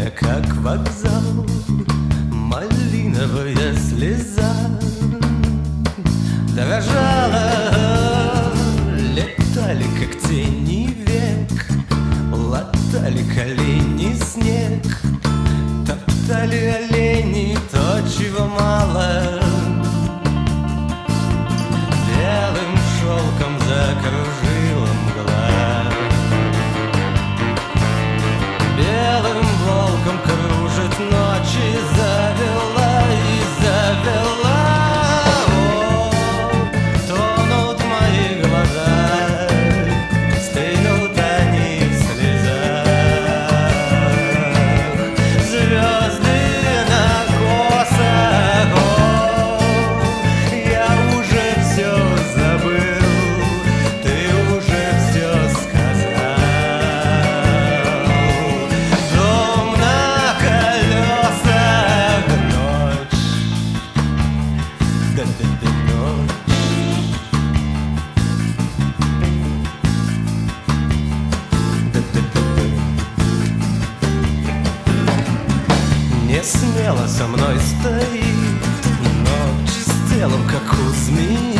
Песня, как вокзал, малиновая слеза Дрожала, летали, как тени век Латали колени снег, топтали олени То, чего мало. Не смело со мной стоит. Ночь с телом, как у змеи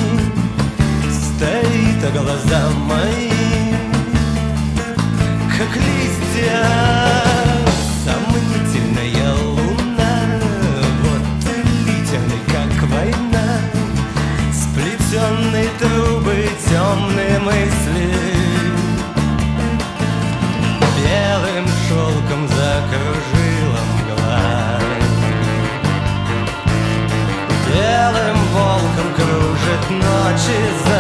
Стоит, а глаза мои Как листья noches.